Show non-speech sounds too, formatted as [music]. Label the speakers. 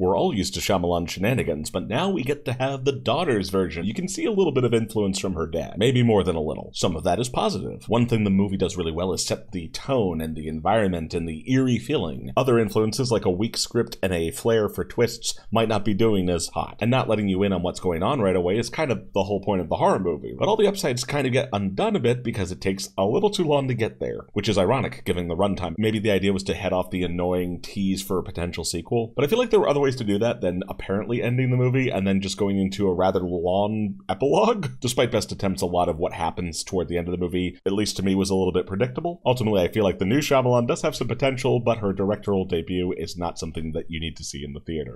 Speaker 1: We're all used to Shyamalan shenanigans, but now we get to have the daughter's version. You can see a little bit of influence from her dad, maybe more than a little. Some of that is positive. One thing the movie does really well is set the tone and the environment and the eerie feeling. Other influences, like a weak script and a flair for twists, might not be doing as hot. And not letting you in on what's going on right away is kind of the whole point of the horror movie. But all the upsides kind of get undone a bit because it takes a little too long to get there, which is ironic given the runtime. Maybe the idea was to head off the annoying tease for a potential sequel, but I feel like there were other ways to do that than apparently ending the movie and then just going into a rather long epilogue. [laughs] Despite best attempts, a lot of what happens toward the end of the movie, at least to me, was a little bit predictable. Ultimately, I feel like the new Shyamalan does have some potential, but her directorial debut is not something that you need to see in the theater.